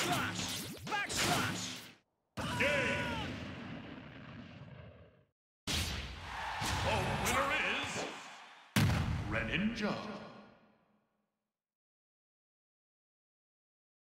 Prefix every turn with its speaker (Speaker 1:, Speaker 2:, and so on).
Speaker 1: Backslash! Backslash! Game! The winner is... reninja